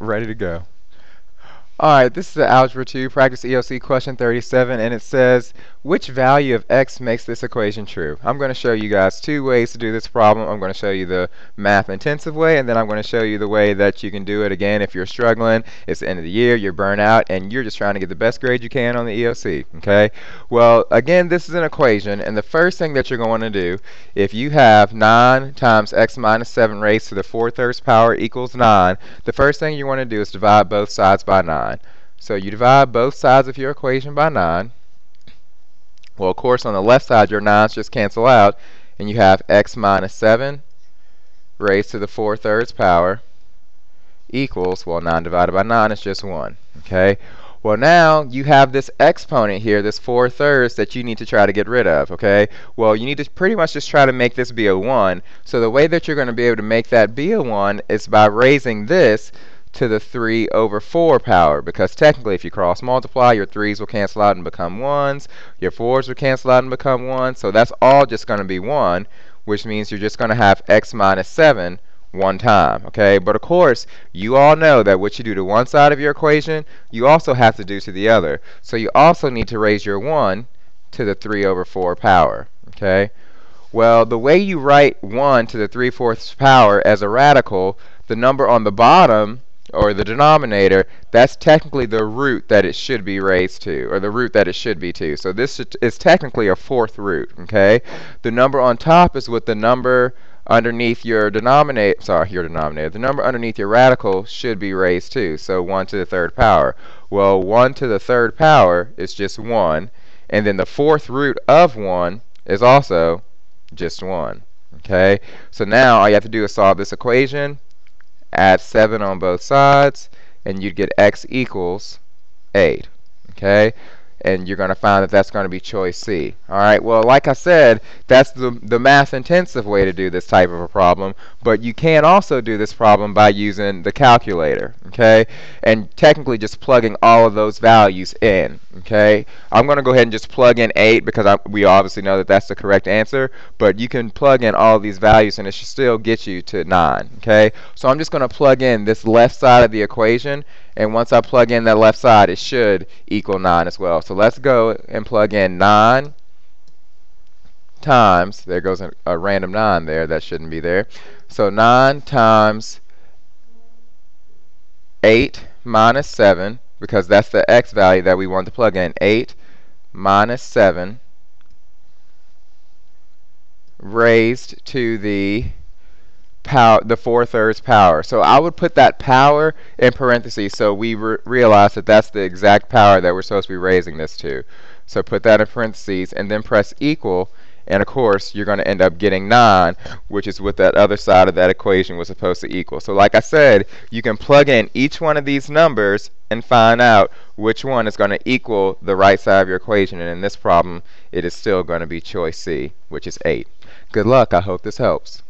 ready to go. Alright, this is the Algebra 2 Practice EOC question 37 and it says which value of x makes this equation true? I'm going to show you guys two ways to do this problem. I'm going to show you the math intensive way and then I'm going to show you the way that you can do it again if you're struggling. It's the end of the year, you're burnt out, and you're just trying to get the best grade you can on the EOC. Okay? Well, again, this is an equation and the first thing that you're going to do if you have 9 times x minus 7 raised to the 4 thirds power equals 9, the first thing you want to do is divide both sides by 9. 9. So you divide both sides of your equation by 9. Well, of course, on the left side, your 9's just cancel out, and you have x minus 7 raised to the 4 thirds power equals, well, 9 divided by 9 is just 1. Okay? Well, now you have this exponent here, this 4 thirds, that you need to try to get rid of, okay? Well, you need to pretty much just try to make this be a 1. So the way that you're going to be able to make that be a 1 is by raising this to the 3 over 4 power because technically if you cross multiply your 3's will cancel out and become 1's your 4's will cancel out and become 1 so that's all just going to be 1 which means you're just going to have x minus 7 one time okay? But of course you all know that what you do to one side of your equation you also have to do to the other. So you also need to raise your 1 to the 3 over 4 power okay? Well the way you write 1 to the 3 fourths power as a radical the number on the bottom or the denominator, that's technically the root that it should be raised to, or the root that it should be to. So this is technically a fourth root, okay? The number on top is what the number underneath your denominator, sorry, your denominator, the number underneath your radical should be raised to, so 1 to the third power. Well, 1 to the third power is just 1, and then the fourth root of 1 is also just 1, okay? So now all you have to do is solve this equation, add 7 on both sides, and you'd get x equals 8. Okay? And you're going to find that that's going to be choice C. All right, well, like I said, that's the, the math intensive way to do this type of a problem, but you can also do this problem by using the calculator, okay, and technically just plugging all of those values in, okay. I'm going to go ahead and just plug in 8 because I, we obviously know that that's the correct answer, but you can plug in all these values and it should still get you to 9, okay. So I'm just going to plug in this left side of the equation and once I plug in that left side it should equal 9 as well. So let's go and plug in 9 times. There goes a, a random 9 there. That shouldn't be there. So 9 times 8 minus 7 because that's the x value that we want to plug in. 8 minus 7 raised to the power, the four thirds power. So I would put that power in parentheses so we re realize that that's the exact power that we're supposed to be raising this to. So put that in parentheses and then press equal and of course you're going to end up getting 9 which is what that other side of that equation was supposed to equal. So like I said you can plug in each one of these numbers and find out which one is going to equal the right side of your equation and in this problem it is still going to be choice C which is 8. Good luck. I hope this helps.